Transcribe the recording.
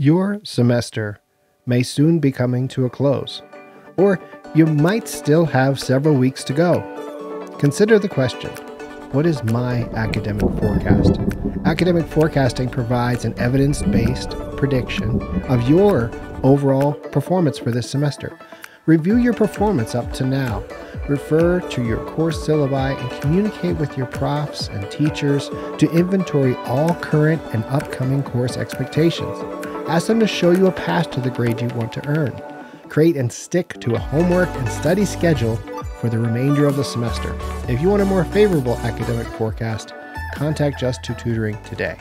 Your semester may soon be coming to a close, or you might still have several weeks to go. Consider the question What is my academic forecast? Academic forecasting provides an evidence based prediction of your overall performance for this semester. Review your performance up to now. Refer to your course syllabi and communicate with your profs and teachers to inventory all current and upcoming course expectations. Ask them to show you a path to the grade you want to earn. Create and stick to a homework and study schedule for the remainder of the semester. If you want a more favorable academic forecast, contact Just 2 Tutoring today.